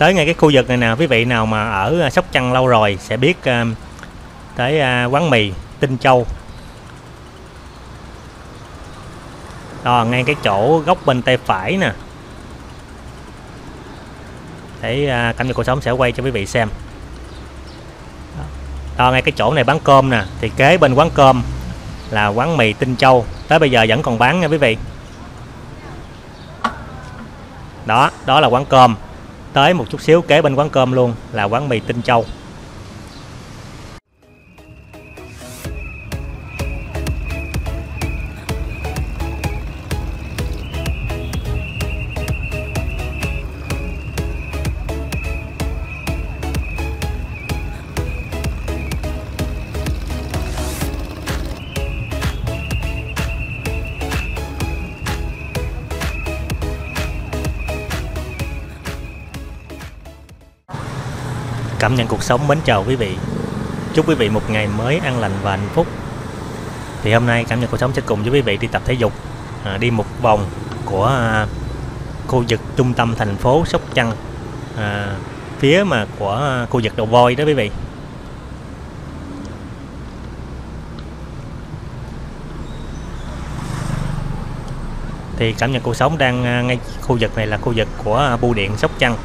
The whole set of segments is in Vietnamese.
tới ngay cái khu vực này nè, quý vị nào mà ở à, Sóc Trăng lâu rồi sẽ biết à, tới à, quán mì, Tinh Châu. Đó, ngay cái chỗ góc bên tay phải nè. Để cảnh cảnh cuộc sống sẽ quay cho quý vị xem. Đó, ngay cái chỗ này bán cơm nè, thì kế bên quán cơm là quán mì, Tinh Châu. Tới bây giờ vẫn còn bán nha quý vị. Đó đó là quán cơm tới một chút xíu kế bên quán cơm luôn là quán mì Tinh Châu. Cảm nhận cuộc sống. Mến chào quý vị. Chúc quý vị một ngày mới an lành và hạnh phúc. Thì hôm nay cảm nhận cuộc sống sẽ cùng với quý vị đi tập thể dục à, đi một vòng của à, khu vực trung tâm thành phố sóc trăng à, phía mà của à, khu vực đầu voi đó quý vị. Thì cảm nhận cuộc sống đang à, ngay khu vực này là khu vực của à, bưu điện sóc trăng.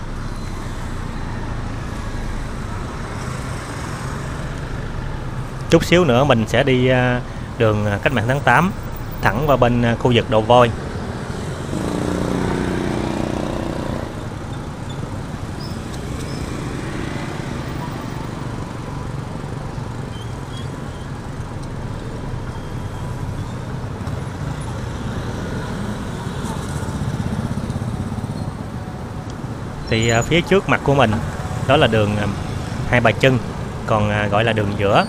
Chút xíu nữa mình sẽ đi à, đường à, cách mạng tháng 8 thẳng vào bên à, khu vực đầu voi. Thì phía trước mặt của mình, đó là đường hai bà chân, còn gọi là đường giữa.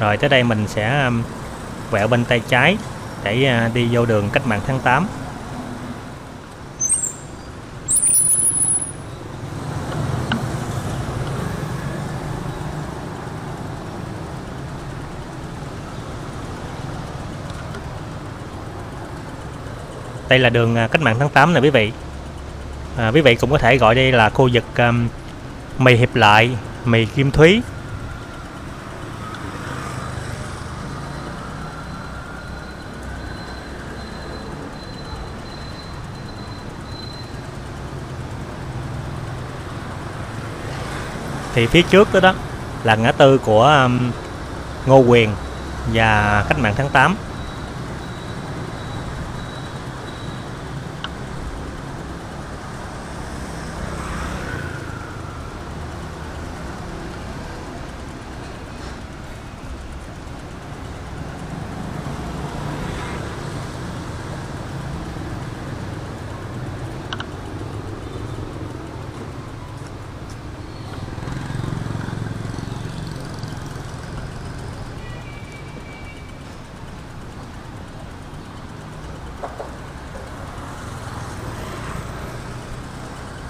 Rồi tới đây mình sẽ um, quẹo bên tay trái để à, đi vô đường cách mạng tháng 8. Đây là đường à, cách mạng tháng 8 này quý vị. À, quý vị cũng có thể gọi đây là khu vực um, mì hiệp lại, mì kim thúy thì phía trước đó đó là ngã tư của um, Ngô Quyền và cách mạng tháng 8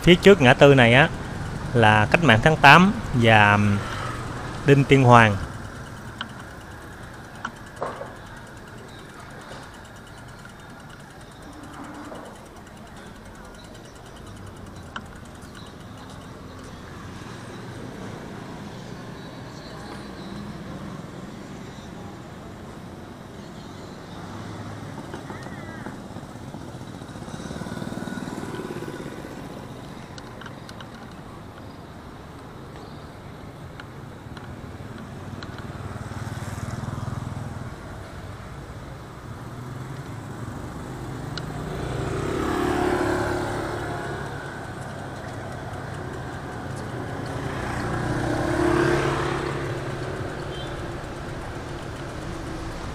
phía trước ngã tư này á, là cách mạng tháng 8 và Đinh Tiên Hoàng.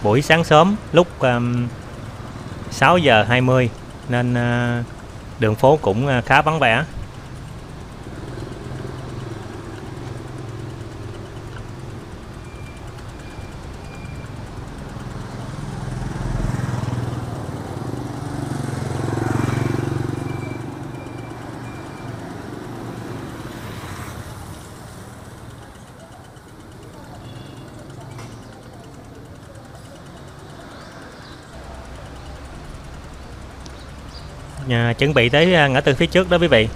Buổi sáng sớm lúc um, 6 giờ 20 nên uh, đường phố cũng uh, khá vắng vẻ. À, chuẩn bị tới à, ngã tư phía trước đó quý vị.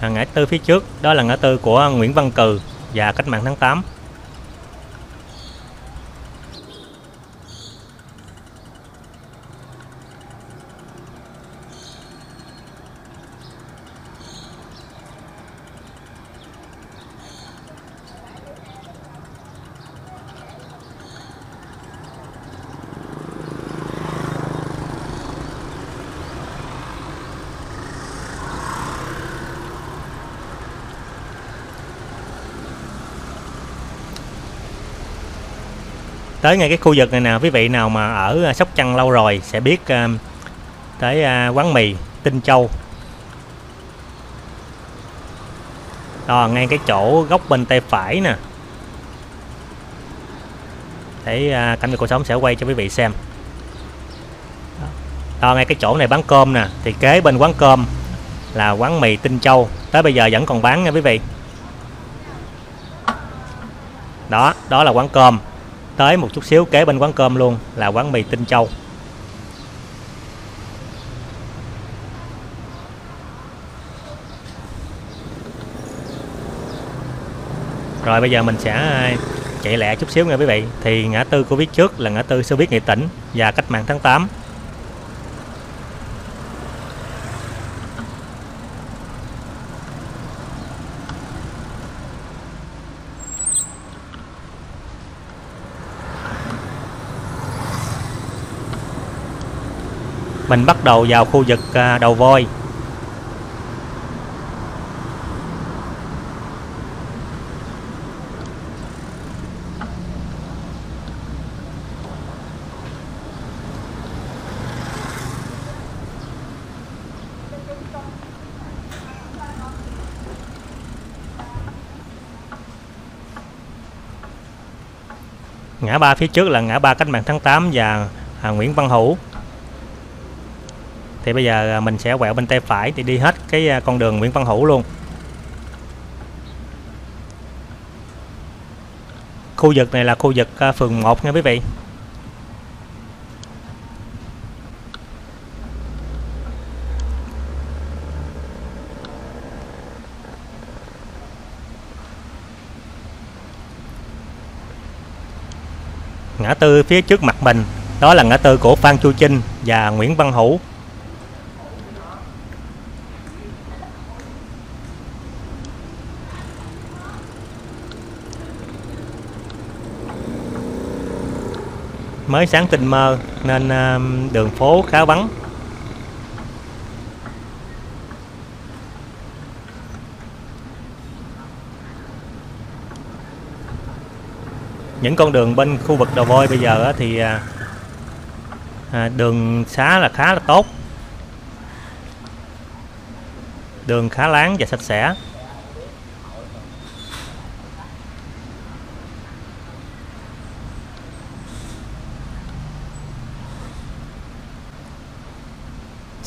À, ngã tư phía trước đó là ngã tư của Nguyễn Văn Cừ và cách mạng tháng 8 tới ngay cái khu vực này nè quý vị nào mà ở à, Sóc Trăng lâu rồi sẽ biết uh, tới uh, quán mì Tinh Châu. Đó ngay cái chỗ góc bên tay phải nè. Để uh, cảnh cuộc sống sẽ quay cho quý vị xem. Đó ngay cái chỗ này bán cơm nè thì kế bên quán cơm là quán mì Tinh Châu. Tới bây giờ vẫn còn bán nha quý vị. Đó đó là quán cơm tới một chút xíu kế bên quán cơm luôn là quán mì Tinh Châu. Rồi bây giờ mình sẽ à, chạy lẹ chút xíu nha quý vị. Thì ngã tư của viết trước là ngã tư Xô Viết Nghệ Tỉnh và cách mạng tháng 8 mình bắt đầu vào khu vực à, đầu voi. Ngã ba phía trước là ngã ba cách mạng tháng 8 và à, Nguyễn Văn Hữu thì bây giờ à, mình sẽ quẹo bên tay phải thì đi hết cái à, con đường Nguyễn Văn Hữu luôn. Khu vực này là khu vực à, phường 1 nha quý vị. Ngã tư phía trước mặt mình, đó là ngã tư của Phan Chu Trinh và Nguyễn Văn Hữu. Mới sáng tinh mơ, nên à, đường phố khá vắng. Những con đường bên khu vực đầu voi bây giờ thì à, à, đường xá là khá là tốt. Đường khá láng và sạch sẽ.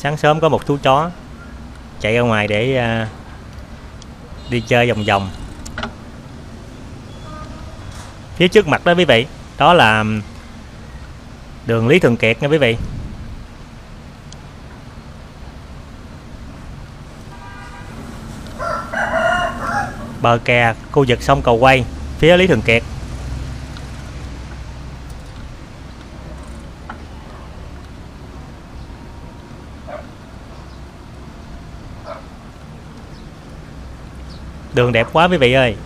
Sáng sớm có một chú chó chạy ra ngoài để uh, đi chơi vòng vòng. Phía trước mặt đó quý vị đó là đường Lý Thường Kiệt nha quý vị. Bờ kè khu vực sông cầu quay phía Lý Thường Kiệt. Đường đẹp quá quý vị ơi.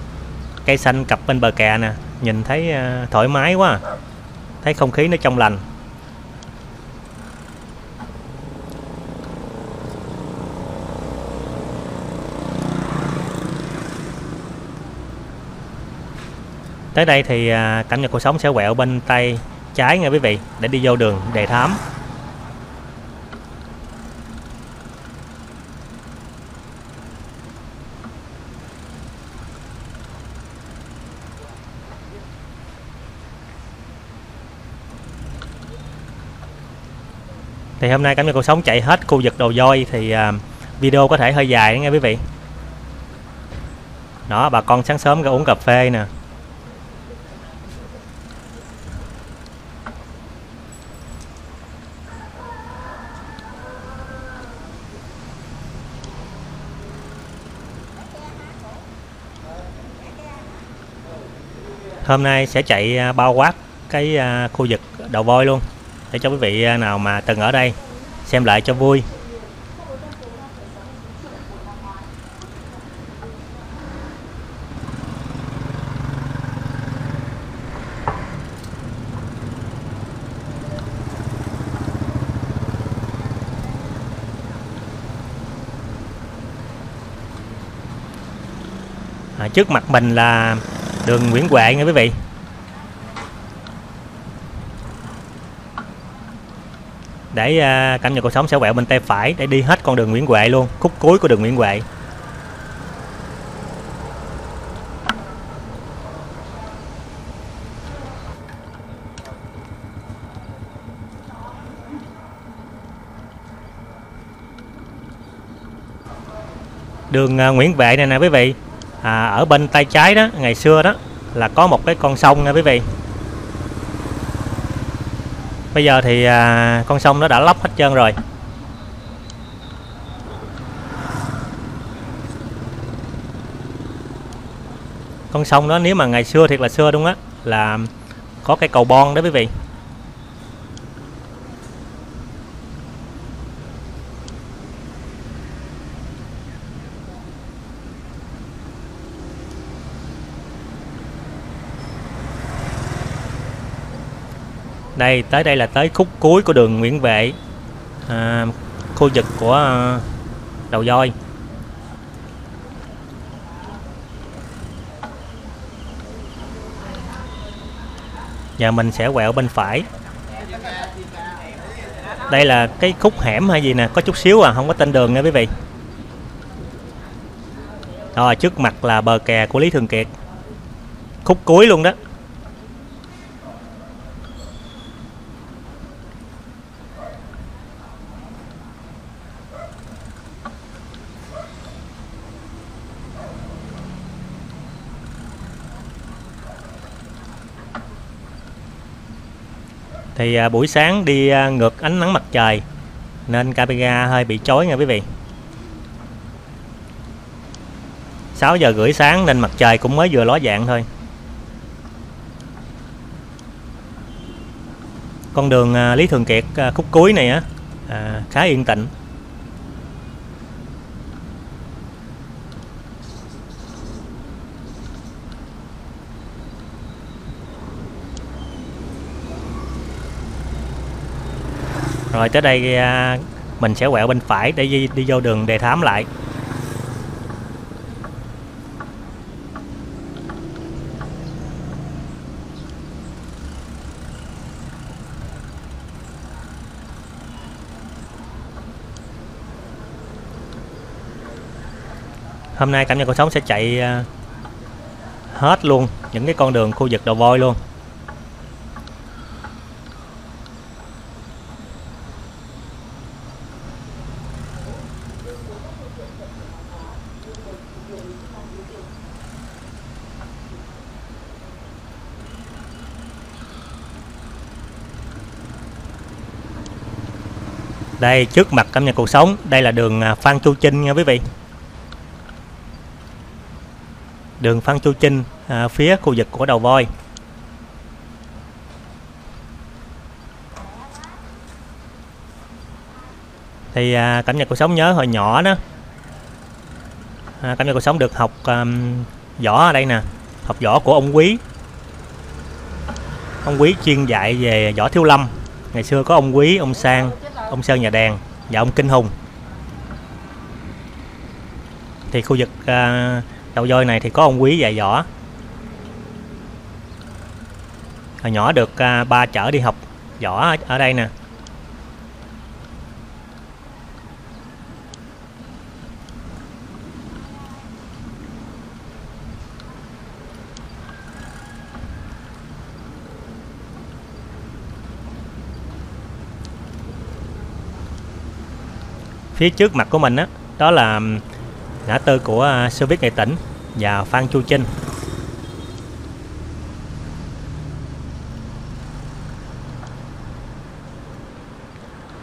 Cây xanh cặp bên bờ kè nè, nhìn thấy ờ, thoải mái quá. Thấy không khí nó trong lành. Tới đây thì ờ, cảnh nhật cuộc sống sẽ quẹo bên tay trái nha quý vị, để đi vô đường, đề thám. thì hôm nay cảnh nhận cuộc sống chạy hết khu vực đầu voi thì uh, video có thể hơi dài đó, nghe quý vị. Đó bà con sáng sớm ra uống cà phê nè. Hôm nay sẽ chạy à, bao quát cái à, khu vực đầu voi luôn để cho quý vị à, nào mà từng ở đây xem lại cho vui. À, trước mặt mình là đường Nguyễn Huệ nha quý vị. Để à, cảm nhận cuộc sống sẽ quẹo bên tay phải để đi hết con đường Nguyễn Huệ luôn khúc cuối của đường Nguyễn Huệ. Đường à, Nguyễn Huệ này nè quý vị à, ở bên tay trái đó ngày xưa đó là có một cái con sông nha quý vị bây giờ thì à, con sông nó đã lấp hết trơn rồi. Con sông đó nếu mà ngày xưa thiệt là xưa đúng á là có cái cầu bon đó quý vị. Đây tới đây là tới khúc cuối của đường Nguyễn Vệ. À, khu vực của à, đầu voi. Giờ mình sẽ quẹo bên phải. Đây là cái khúc hẻm hay gì nè? Có chút xíu à không có tên đường nha quý vị. Rồi trước mặt là bờ kè của Lý Thường Kiệt. Khúc cuối luôn đó. Thì à, buổi sáng đi à, ngược ánh nắng mặt trời nên camera hơi bị chói nha quý vị. 6 giờ rưỡi sáng nên mặt trời cũng mới vừa ló dạng thôi. Con đường à, Lý Thường Kiệt à, khúc cuối này á à, khá yên tĩnh. Rồi tới đây à, mình sẽ quẹo bên phải để đi, đi vô đường đề thám lại. Hôm nay cảm nhận cuộc sống sẽ chạy à, hết luôn những cái con đường khu vực đầu voi luôn. Đây trước mặt cảm nhận cuộc sống đây là đường à, Phan Chu Trinh nha quý vị. Đường Phan Chu Trinh à, phía khu vực của đầu voi. Thì à, cảm nhận cuộc sống nhớ hồi nhỏ đó. À, cảm nhận cuộc sống được học um, võ ở đây nè học võ của ông quý. Ông quý chuyên dạy về võ thiếu lâm. Ngày xưa có ông quý ông sang ông sơn nhà đèn và ông kinh hùng. Thì khu vực à, đầu voi này thì có ông quý dạy võ. Hồi nhỏ được à, ba chở đi học. Võ ở đây nè. Phía trước mặt của mình đó, đó là ngã tư của à, Sư Viết Nghệ Tỉnh và Phan Chu Trinh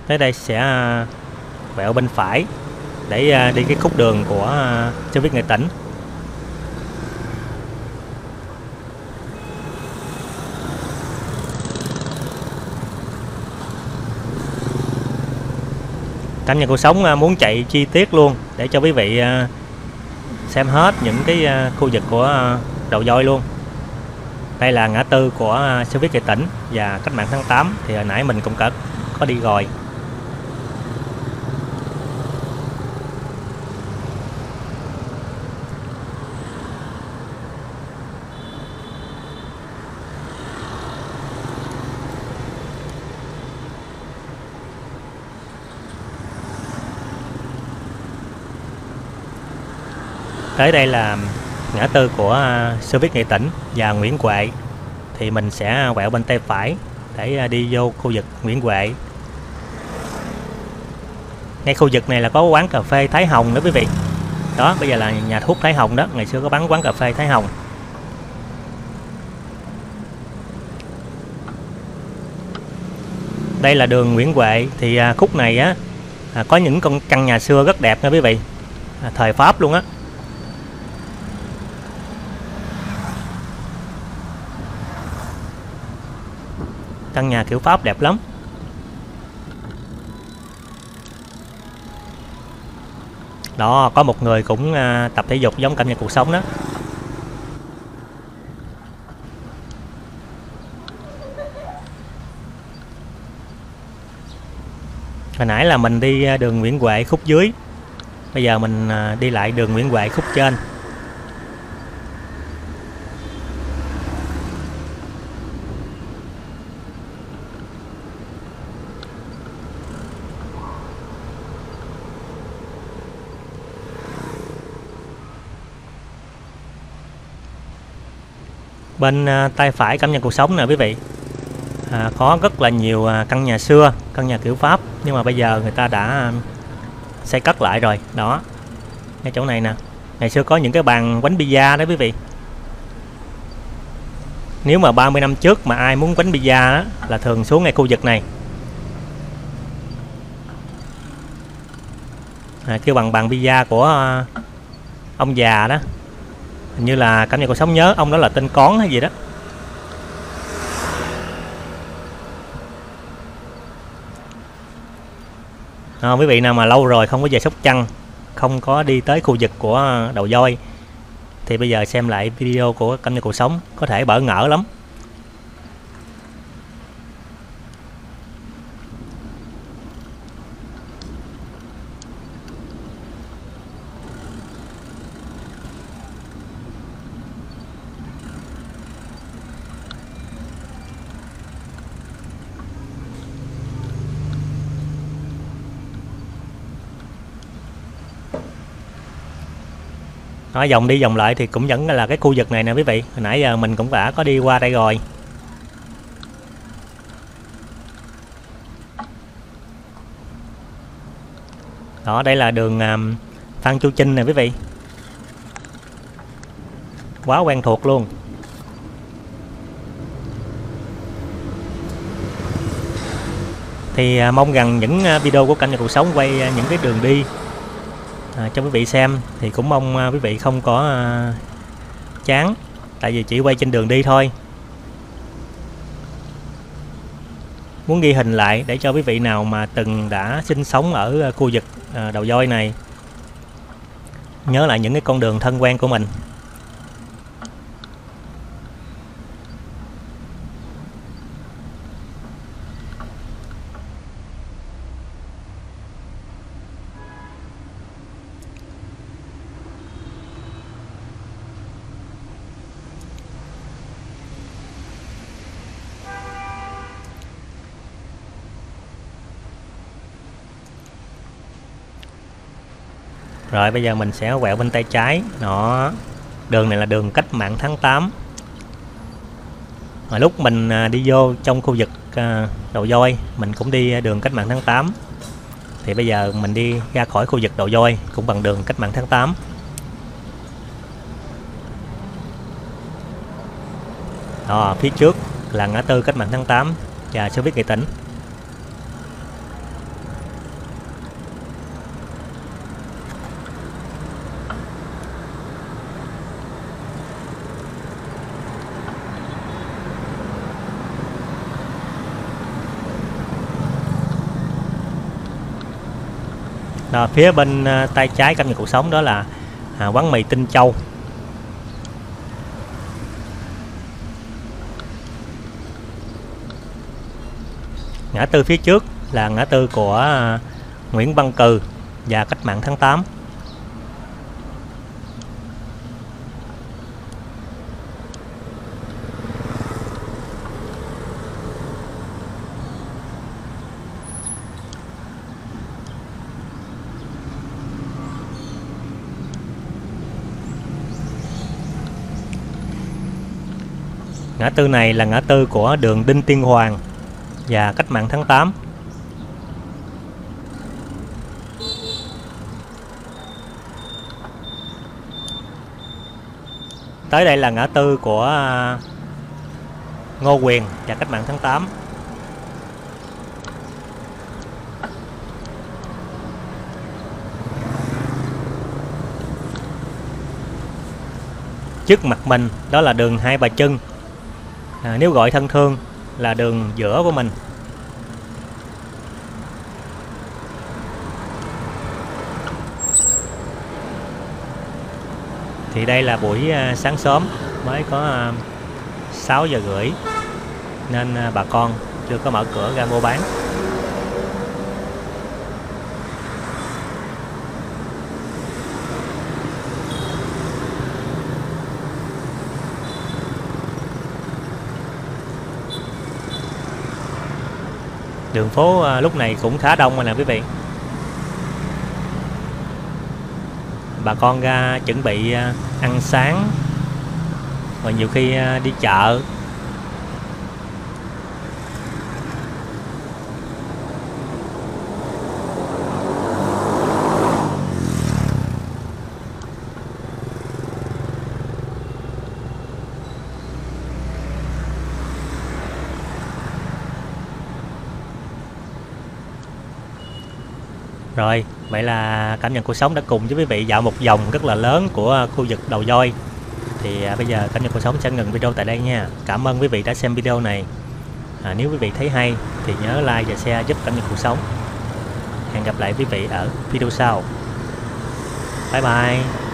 tới đây sẽ uh, quẹo bên phải để à, đi cái khúc đường của Sư Viết Nghệ Tỉnh. Cảnh nhà cuộc sống à, muốn chạy chi tiết luôn để cho quý vị à, xem hết những cái à, khu vực của đầu voi luôn. Đây là ngã tư của xe buýt Kỳ Tỉnh và cách mạng tháng 8 thì hồi nãy mình cũng có có đi rồi. Tới đây là ngã tư của à, xe buýt Nghệ Tĩnh và Nguyễn Huệ. Thì mình sẽ quẹo bên tay phải để à, đi vô khu vực Nguyễn Huệ. Ngay khu vực này là có quán cà phê Thái Hồng đó quý vị. Đó bây giờ là nhà thuốc Thái Hồng đó ngày xưa có bán quán cà phê Thái Hồng. Đây là đường Nguyễn Huệ thì à, khúc này á à, có những con căn nhà xưa rất đẹp nha quý vị. À, thời Pháp luôn á. Căn nhà kiểu Pháp đẹp lắm. Đó có một người cũng à, tập thể dục giống cảm nhận cuộc sống đó. Hồi nãy là mình đi à, đường Nguyễn Huệ khúc dưới. Bây giờ mình à, đi lại đường Nguyễn Huệ khúc trên. Bên à, tay phải cảm nhận cuộc sống nè quý vị. À, có rất là nhiều à, căn nhà xưa căn nhà kiểu Pháp nhưng mà bây giờ người ta đã à, xây cất lại rồi. Đó. Ngay chỗ này nè. Ngày xưa có những cái bàn bánh pizza đó quý vị. Nếu mà 30 năm trước mà ai muốn bánh pizza đó, là thường xuống ngay khu vực này. À, kêu bằng bàn pizza của ông già đó. Hình như là cảm nhận cuộc sống nhớ ông đó là tên Cón hay gì đó. À, quý vị nào mà lâu rồi không có về Sóc Trăng không có đi tới khu vực của đầu voi thì bây giờ xem lại video của cảm nhận cuộc sống có thể bỡ ngỡ lắm. Nó vòng đi vòng lại thì cũng vẫn là cái khu vực này nè quý vị. Hồi nãy giờ mình cũng đã có đi qua đây rồi. Đó đây là đường um, Phan Chu Trinh nè quý vị. Quá quen thuộc luôn. Thì à, mong rằng những à, video của kênh nhà cuộc sống quay những cái đường đi à, cho quý vị xem thì cũng mong à, quý vị không có à, chán. Tại vì chỉ quay trên đường đi thôi. Muốn ghi hình lại để cho quý vị nào mà từng đã sinh sống ở à, khu vực à, đầu voi này nhớ lại những cái con đường thân quen của mình. Rồi bây giờ mình sẽ quẹo bên tay trái. Đó. Đường này là đường cách mạng tháng 8 Hồi lúc mình à, đi vô trong khu vực à, đầu voi Mình cũng đi đường cách mạng tháng 8 Thì bây giờ mình đi ra khỏi khu vực đầu voi Cũng bằng đường cách mạng tháng 8 Đó, phía trước là ngã tư cách mạng tháng 8 và xe buýt nghệ tỉnh. Rồi, phía bên à, tay trái cảm nhận cuộc sống đó là à, quán mì Tinh Châu. Ngã tư phía trước là ngã tư của à, Nguyễn Văn Cừ và cách mạng tháng 8 Ngã tư này là ngã tư của đường Đinh Tiên Hoàng và cách mạng tháng 8. Tới đây là ngã tư của à, Ngô Quyền và cách mạng tháng 8. Trước mặt mình đó là đường Hai Bà Trưng à, nếu gọi thân thương là đường giữa của mình. Thì đây là buổi à, sáng sớm mới có à, 6 giờ rưỡi nên à, bà con chưa có mở cửa ra mua bán. Đường phố à, lúc này cũng khá đông rồi nè quý vị. Bà con ra chuẩn bị à, ăn sáng. Rồi nhiều khi đi chợ. Rồi, vậy là cảm nhận cuộc sống đã cùng với quý vị dạo một vòng rất là lớn của ờ, khu vực đầu voi. Thì à, bây giờ cảm nhận cuộc sống sẽ ngừng video tại đây nha. Cảm ơn quý vị đã xem video này. À, nếu quý vị thấy hay thì nhớ like và share giúp cảm nhận cuộc sống. Hẹn gặp lại quý vị ở video sau. Bye bye.